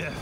Yeah.